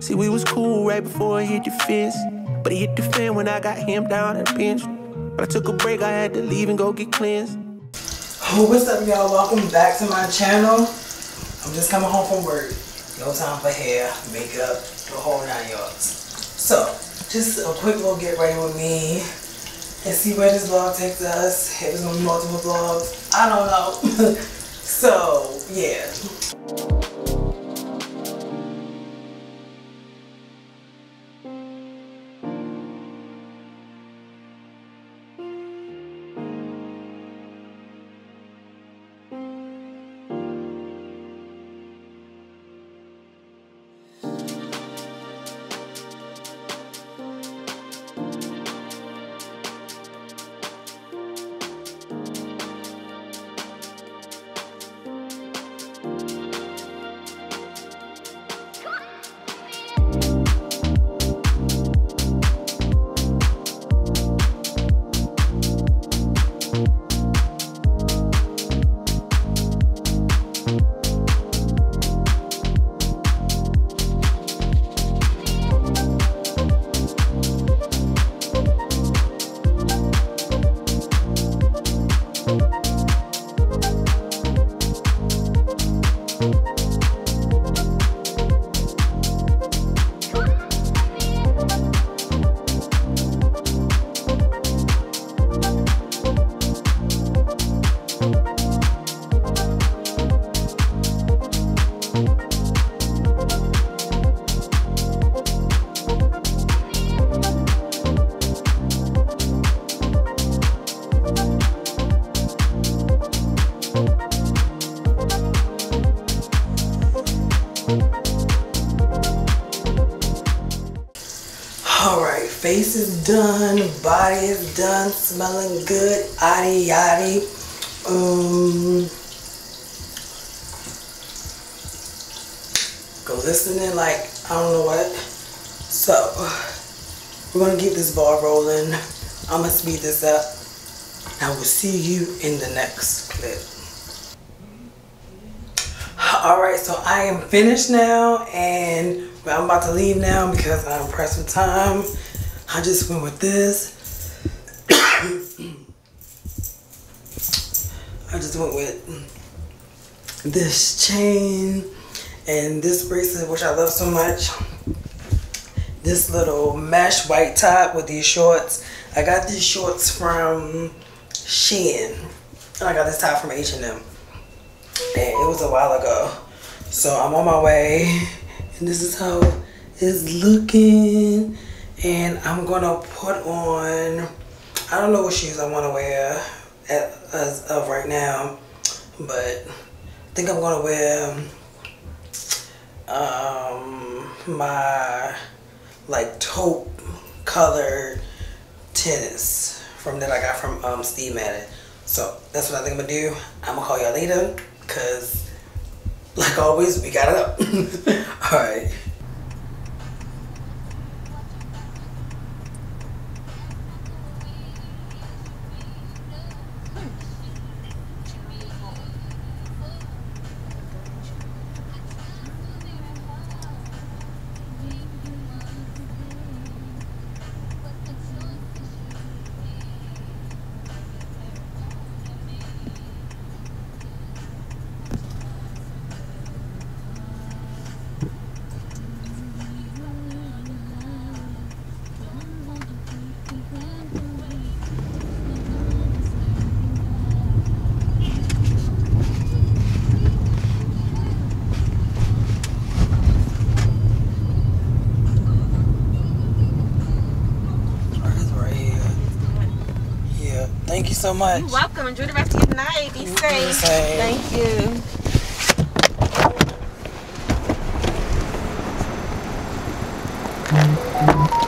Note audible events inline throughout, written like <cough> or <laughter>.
See, we was cool right before it hit the fence. But it hit the fan when I got him down the bench. But I took a break, I had to leave and go get cleansed. Oh, what's up, y'all? Welcome back to my channel. I'm just coming home from work. No time for hair, makeup, the whole nine yards. So, just a quick little get ready with me and see where this vlog takes us. If it's gonna be multiple vlogs, I don't know. <laughs> so, yeah. Smelling good, yaddy yaddy. Um, go listening like I don't know what. So, we're gonna keep this ball rolling. I'm gonna speed this up. I will see you in the next clip. Alright, so I am finished now and I'm about to leave now because I'm pressed for time. I just went with this. I just went with this chain and this bracelet, which I love so much. This little mesh white top with these shorts. I got these shorts from Shein. And I got this top from H&M. And it was a while ago. So I'm on my way. And this is how it's looking. And I'm gonna put on, I don't know what shoes I wanna wear at, as of right now. But I think I'm gonna wear um, my like taupe colored tennis from that I got from um, Steve Madden. So that's what I think I'm gonna do. I'm gonna call y'all later because like always we got it up. All right. so much. You're welcome. Enjoy the rest of your night. Be, safe. Be safe. Thank you. Mm-hmm.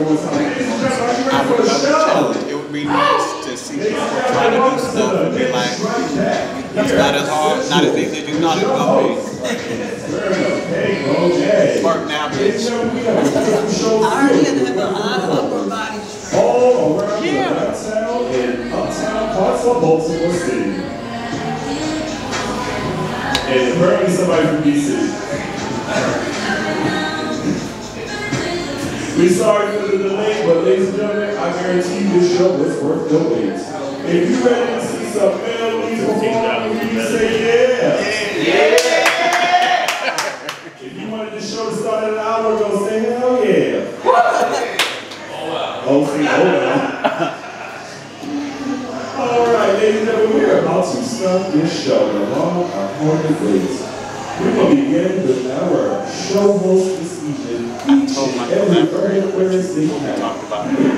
I would love to challenge. It would be nice to see people try to do stuff and be like, it's not as hard, not as easy as you thought it would. Work now, bitch. I already have the upper body all around the downtown and uptown parts of Baltimore City. And apparently somebody from DC. We're sorry for the delay, but ladies and gentlemen, I guarantee you this show is worth the wait. If you're ready to see some melodies perform, you say yeah. Yeah! If you wanted this show to start an hour ago, say hell yeah. Oh, see, hold on. All right, ladies and gentlemen, we're about to start this show along our haunted ways. We're going to begin with our show host evening, each and every very Wednesday night. Talked about it. Going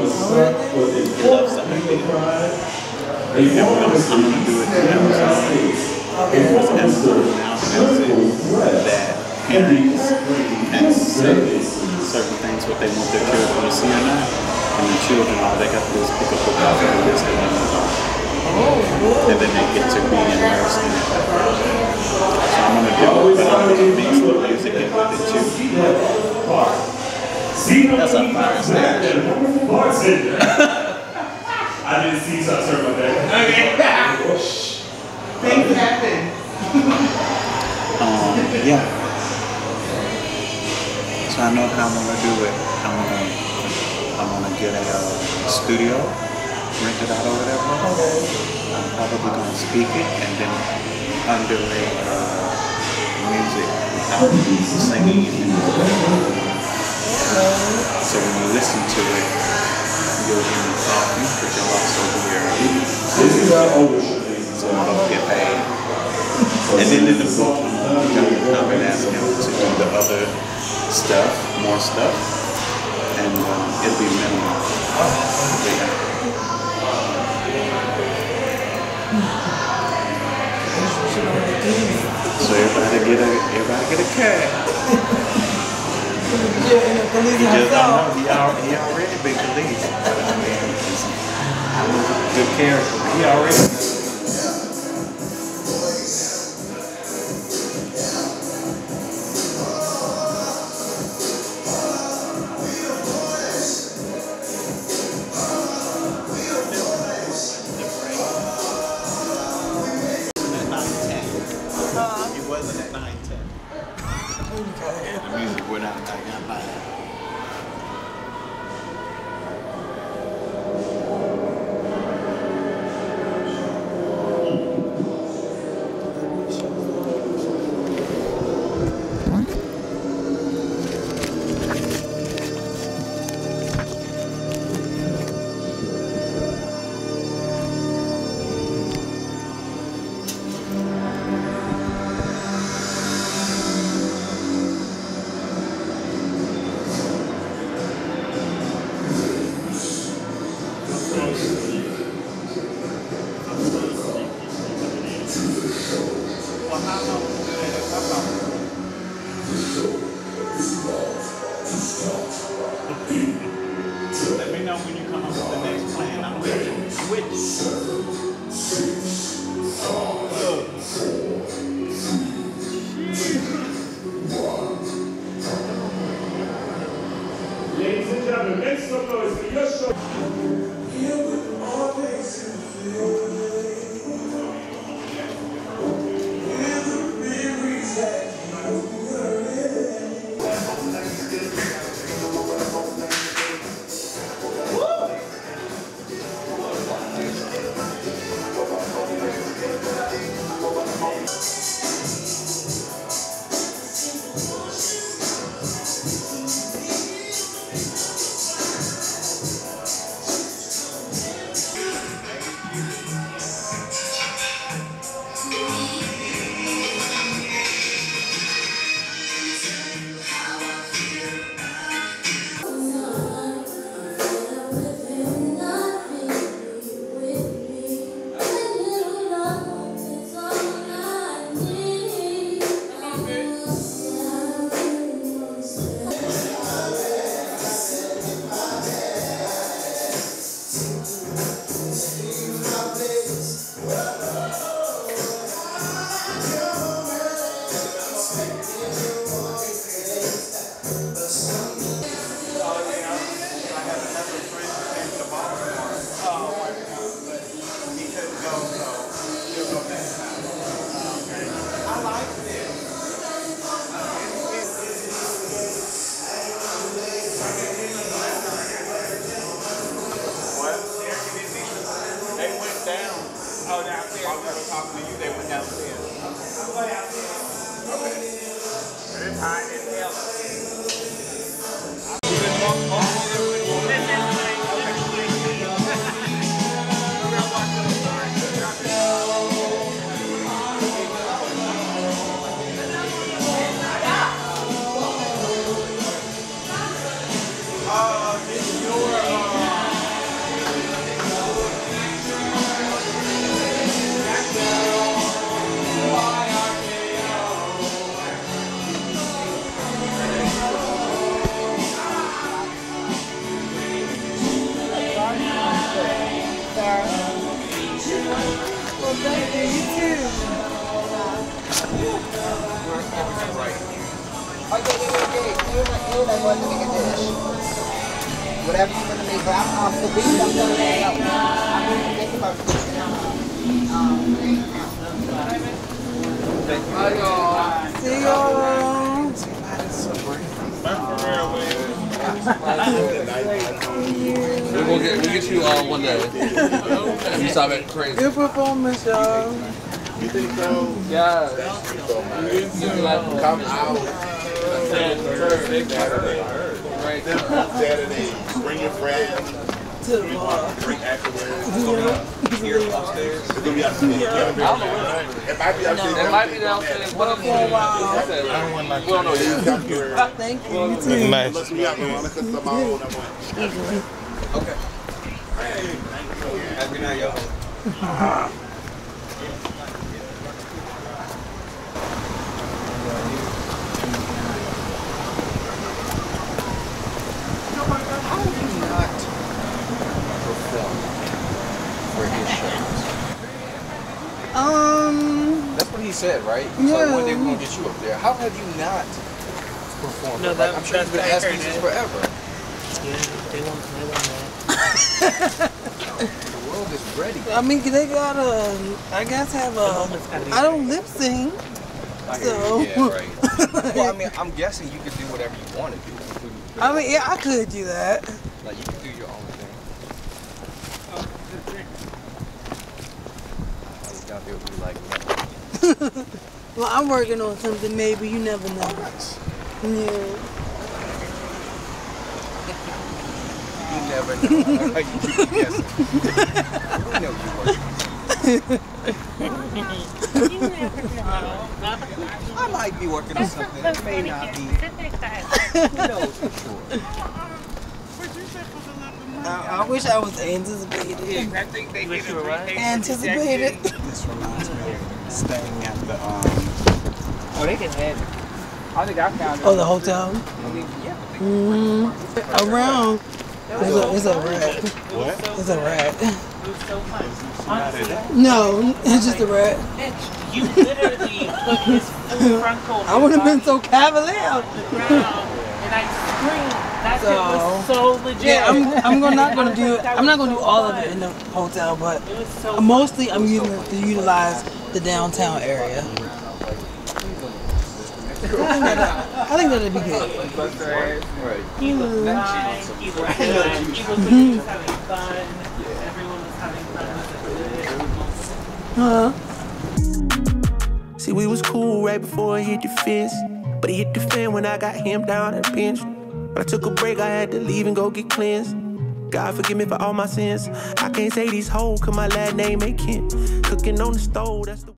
to start with a fourth legal pride. A former Mr. I'm gonna do it now, so- A former Mr. Triple Threat. And the And say certain things, what they want their children to see or not. And the children, all they got to do is pick up a and do this and and then they get to be immersed in it. So I'm gonna do it, but I'm gonna mix the music in with it too. That's a fire stage. I didn't see, so I sorry about that. Okay. Things <laughs> happen. Um, yeah. So I know how I'm gonna do it. I'm gonna, I'm gonna get a uh, studio, rent it out or whatever. I'm probably gonna speak it and then underlay uh, music without singing. So when you listen to it, you'll hear me talking, but you'll also hear someone gentlemen. get paid. And then in the book, I'm gonna come and ask him to do the other stuff, more stuff, and um, it'll be minimal. But yeah. So everybody get a everybody get a cat. Yeah, police He just don't know. He, al- he already been police. I mean, he's a good character. He already. Gentlemen, make some noise Whatever you're gonna make, but I'm off the beat, I'm gonna lay out. I'm gonna think about cooking out. Um, See y'all. We'll get, we'll get you uh, one day. you stop at crazy. Good performance, y'all. You think so? Yeah. You like, come out Saturday. Bring your friends. To the bar. Drink afterwards. Here upstairs. It's gonna be upstairs. Yeah. It might be upstairs. It might be downstairs. One of them. For a while. I said, we don't know yet. Thank you. You too. Look me up, Veronica. Come on. I'm Okay. Have a good night, y'all. <laughs> film for his shows? Um. That's what he said, right? He's yeah. like, you up there. How have you not performed? No, that, like, I'm sure he's been asking this forever. Yeah, they won't play that. the world is ready. I mean, they got a. I I guess have a. I don't lip sync. I so. Yeah, right. <laughs> well, I mean, I'm guessing you could do whatever you want to do. I mean, yeah, I could do that. Like, you could do your own well, I'm working on something. Maybe you never know. Yeah. You never know. Like, you keep guessing. you know you're working. I might be working on something. It may not be. Who knows for sure. <laughs> I, I wish I was anticipated. You wish you were what? Anticipated. This reminds me of staying at the um, Oh, they can have it. I think I found it. Oh, the hotel. I mean, yeah, but Mm-hmm. Around. It's a, it's a rat. what? It's a rat. It was so funny. Honestly, No, it's just a rat. bitch, you literally put his full <laughs> front coat I would have been so cavalier. on the ground, and I screamed. That shit was so legit. Yeah, I'm, I'm gonna, not gonna <laughs> do. I'm not gonna do all of it in the hotel, but so mostly I'm using it to utilize the downtown area. I think that- I think that'd be good. bust their ass. Right. He was fine. He was good. He was, <laughs> having fun. Mm-hmm. Everyone was having fun. It. Huh? See, we was cool right before it hit the fence. But it hit the fan when I got him down and pinched. But I took a break, I had to leave and go get cleansed. God forgive me for all my sins. I can't say these hoes, cause my last name ain't Kent. Cooking on the stove, that's the